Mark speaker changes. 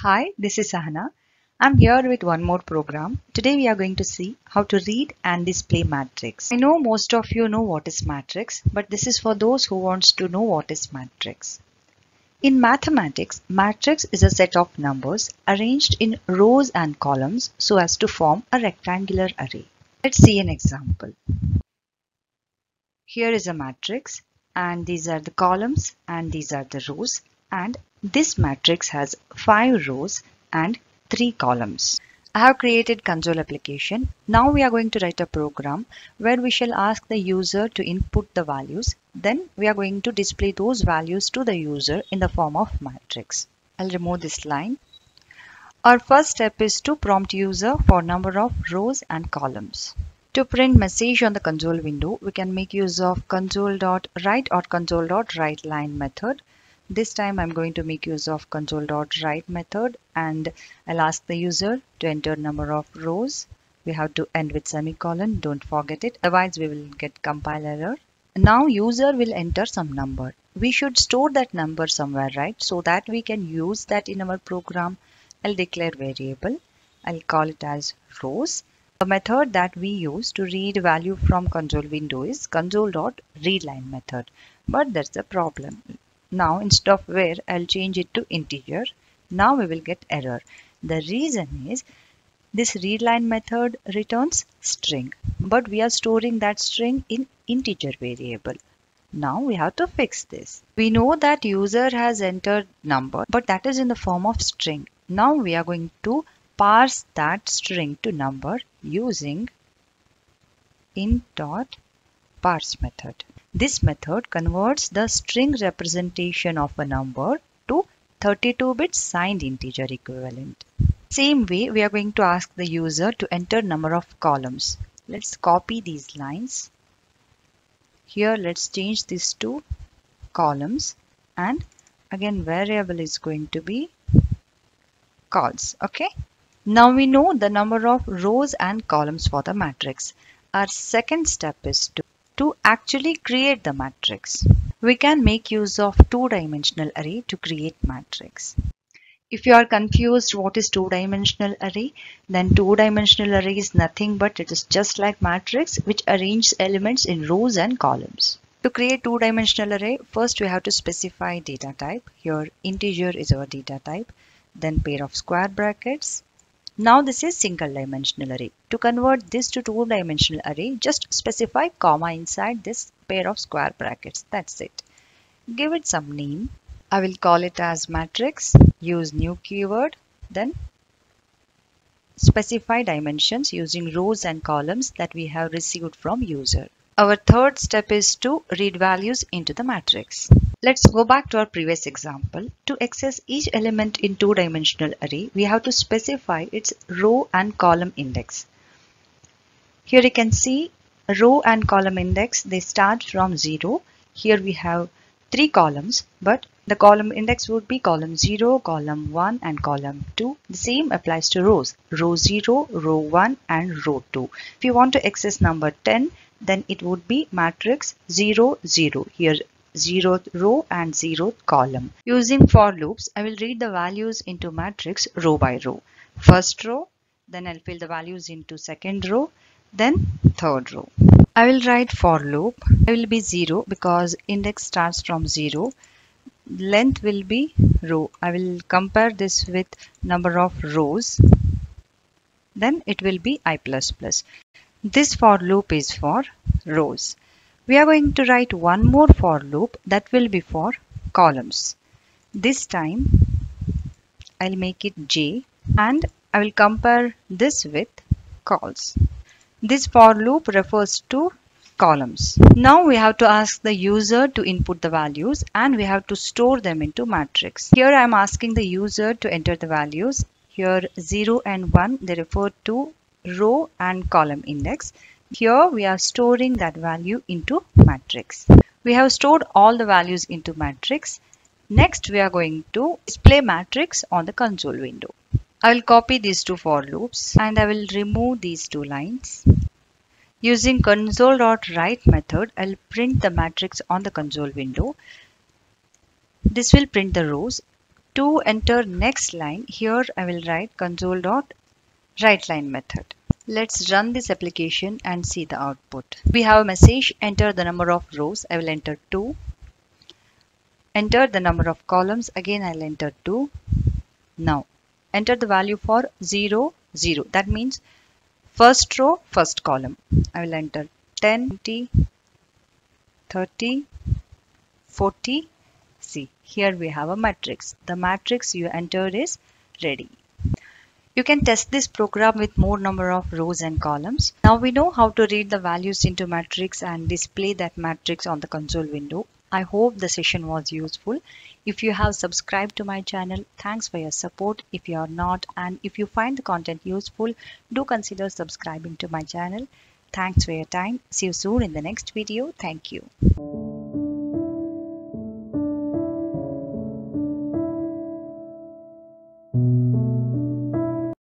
Speaker 1: Hi, this is Sahana. I'm here with one more program. Today we are going to see how to read and display matrix. I know most of you know what is matrix, but this is for those who wants to know what is matrix. In mathematics, matrix is a set of numbers arranged in rows and columns so as to form a rectangular array. Let's see an example. Here is a matrix and these are the columns and these are the rows and this matrix has 5 rows and 3 columns. I have created console application. Now we are going to write a program where we shall ask the user to input the values. Then we are going to display those values to the user in the form of matrix. I'll remove this line. Our first step is to prompt user for number of rows and columns. To print message on the console window, we can make use of console.write or console.write line method. This time I'm going to make use of console.write method and I'll ask the user to enter number of rows. We have to end with semicolon, don't forget it, otherwise we will get compile error. Now user will enter some number. We should store that number somewhere, right? So that we can use that in our program. I'll declare variable. I'll call it as rows. The method that we use to read value from console window is console.readline method. But that's a problem. Now instead of var I'll change it to integer. Now we will get error. The reason is this readline method returns string but we are storing that string in integer variable. Now we have to fix this. We know that user has entered number but that is in the form of string. Now we are going to parse that string to number using int.parse method. This method converts the string representation of a number to 32-bit signed integer equivalent. Same way, we are going to ask the user to enter number of columns. Let's copy these lines. Here, let's change this to columns and again variable is going to be cols. Okay. Now we know the number of rows and columns for the matrix. Our second step is to to actually create the matrix. We can make use of two-dimensional array to create matrix. If you are confused what is two-dimensional array, then two-dimensional array is nothing but it is just like matrix which arranges elements in rows and columns. To create two-dimensional array, first we have to specify data type. Here integer is our data type, then pair of square brackets, now this is single dimensional array. To convert this to two dimensional array, just specify comma inside this pair of square brackets. That's it. Give it some name. I will call it as matrix. Use new keyword. Then specify dimensions using rows and columns that we have received from user. Our third step is to read values into the matrix. Let's go back to our previous example. To access each element in two-dimensional array, we have to specify its row and column index. Here you can see row and column index, they start from 0. Here we have three columns, but the column index would be column 0, column 1 and column 2. The same applies to rows, row 0, row 1 and row 2. If you want to access number 10, then it would be matrix 0, 0. Here zeroth row and zeroth column. Using for loops, I will read the values into matrix row by row. First row, then I'll fill the values into second row, then third row. I will write for loop. I will be 0 because index starts from 0. Length will be row. I will compare this with number of rows. Then it will be i++. Plus This for loop is for rows. We are going to write one more for loop that will be for columns. This time I'll make it j and I will compare this with cols. This for loop refers to columns. Now we have to ask the user to input the values and we have to store them into matrix. Here I am asking the user to enter the values. Here 0 and 1 they refer to row and column index. Here we are storing that value into matrix. We have stored all the values into matrix. Next we are going to display matrix on the console window. I will copy these two for loops and I will remove these two lines. Using console.write method, I'll print the matrix on the console window. This will print the rows To enter next line, here I will write console dot write line method. Let's run this application and see the output. We have a message, enter the number of rows. I will enter 2. Enter the number of columns. Again, I'll enter 2. Now, enter the value for 0, 0. That means first row, first column. I will enter 10, 20, 30, 40. See, here we have a matrix. The matrix you entered is ready. You can test this program with more number of rows and columns. Now we know how to read the values into matrix and display that matrix on the console window. I hope the session was useful. If you have subscribed to my channel, thanks for your support. If you are not and if you find the content useful, do consider subscribing to my channel. Thanks for your time. See you soon in the next video.
Speaker 2: Thank you.